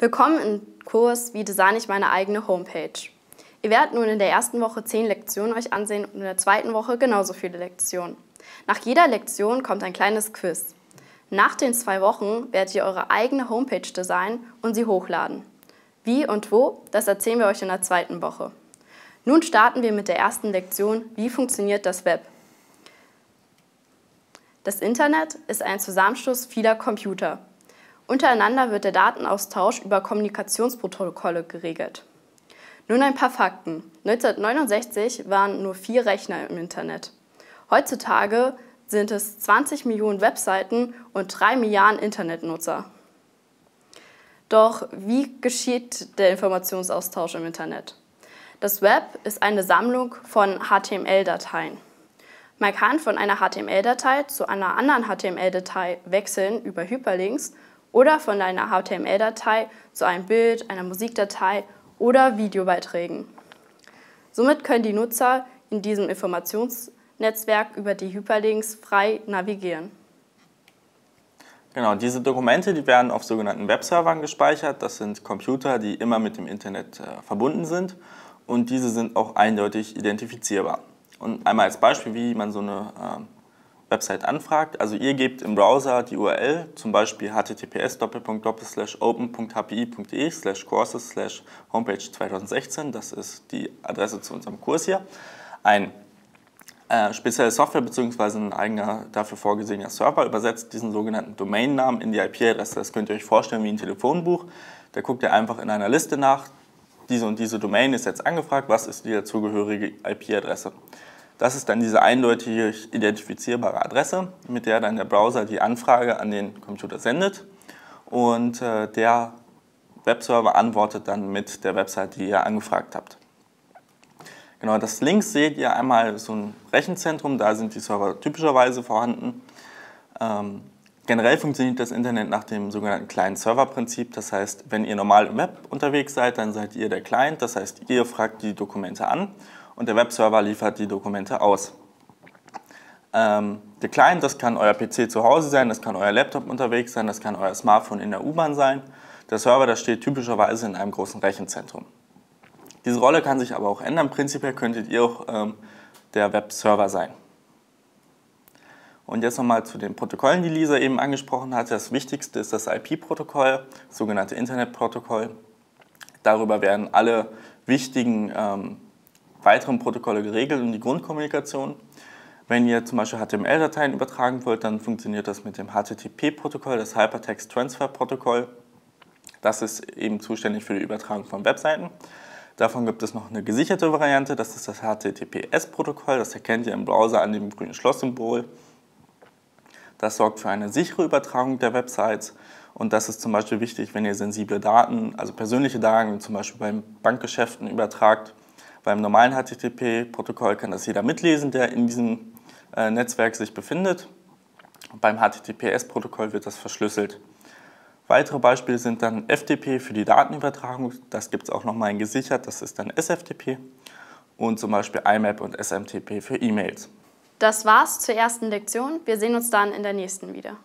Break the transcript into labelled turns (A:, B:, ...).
A: Willkommen im Kurs Wie design ich meine eigene Homepage. Ihr werdet nun in der ersten Woche zehn Lektionen euch ansehen und in der zweiten Woche genauso viele Lektionen. Nach jeder Lektion kommt ein kleines Quiz. Nach den zwei Wochen werdet ihr eure eigene Homepage designen und sie hochladen. Wie und wo, das erzählen wir euch in der zweiten Woche. Nun starten wir mit der ersten Lektion Wie funktioniert das Web? Das Internet ist ein Zusammenschluss vieler Computer. Untereinander wird der Datenaustausch über Kommunikationsprotokolle geregelt. Nun ein paar Fakten. 1969 waren nur vier Rechner im Internet. Heutzutage sind es 20 Millionen Webseiten und 3 Milliarden Internetnutzer. Doch wie geschieht der Informationsaustausch im Internet? Das Web ist eine Sammlung von HTML-Dateien. Man kann von einer HTML-Datei zu einer anderen HTML-Datei wechseln über Hyperlinks oder von einer HTML-Datei zu einem Bild, einer Musikdatei oder Videobeiträgen. Somit können die Nutzer in diesem Informationsnetzwerk über die Hyperlinks frei navigieren.
B: Genau, diese Dokumente, die werden auf sogenannten Webservern gespeichert. Das sind Computer, die immer mit dem Internet äh, verbunden sind und diese sind auch eindeutig identifizierbar. Und einmal als Beispiel, wie man so eine äh, Website anfragt. Also ihr gebt im Browser die URL, zum Beispiel https open.hpi.de courses homepage 2016, das ist die Adresse zu unserem Kurs hier, ein äh, spezielle Software bzw. ein eigener dafür vorgesehener Server übersetzt diesen sogenannten Domainnamen in die IP-Adresse. Das könnt ihr euch vorstellen wie ein Telefonbuch. Da guckt ihr einfach in einer Liste nach, diese und diese Domain ist jetzt angefragt, was ist die dazugehörige IP-Adresse. Das ist dann diese eindeutig identifizierbare Adresse, mit der dann der Browser die Anfrage an den Computer sendet und äh, der Webserver antwortet dann mit der Website, die ihr angefragt habt. Genau, das links seht ihr einmal so ein Rechenzentrum, da sind die Server typischerweise vorhanden. Ähm, generell funktioniert das Internet nach dem sogenannten Client-Server-Prinzip. Das heißt, wenn ihr normal im Web unterwegs seid, dann seid ihr der Client. Das heißt, ihr fragt die Dokumente an und der Webserver liefert die Dokumente aus. Ähm, der Client, das kann euer PC zu Hause sein, das kann euer Laptop unterwegs sein, das kann euer Smartphone in der U-Bahn sein. Der Server, das steht typischerweise in einem großen Rechenzentrum. Diese Rolle kann sich aber auch ändern. Prinzipiell könntet ihr auch ähm, der Webserver sein. Und jetzt nochmal zu den Protokollen, die Lisa eben angesprochen hatte. Das wichtigste ist das IP-Protokoll, sogenannte Internetprotokoll. Darüber werden alle wichtigen ähm, weiteren Protokolle geregelt und die Grundkommunikation. Wenn ihr zum Beispiel HTML-Dateien übertragen wollt, dann funktioniert das mit dem HTTP-Protokoll, das Hypertext Transfer Protokoll. Das ist eben zuständig für die Übertragung von Webseiten. Davon gibt es noch eine gesicherte Variante, das ist das HTTPS-Protokoll. Das erkennt ihr im Browser an dem grünen Schlosssymbol. Das sorgt für eine sichere Übertragung der Websites und das ist zum Beispiel wichtig, wenn ihr sensible Daten, also persönliche Daten, zum Beispiel beim Bankgeschäften übertragt beim normalen HTTP-Protokoll kann das jeder mitlesen, der in diesem äh, Netzwerk sich befindet. Beim HTTPS-Protokoll wird das verschlüsselt. Weitere Beispiele sind dann FTP für die Datenübertragung, das gibt es auch nochmal in gesichert, das ist dann SFTP und zum Beispiel IMAP und SMTP für E-Mails.
A: Das war's zur ersten Lektion. Wir sehen uns dann in der nächsten wieder.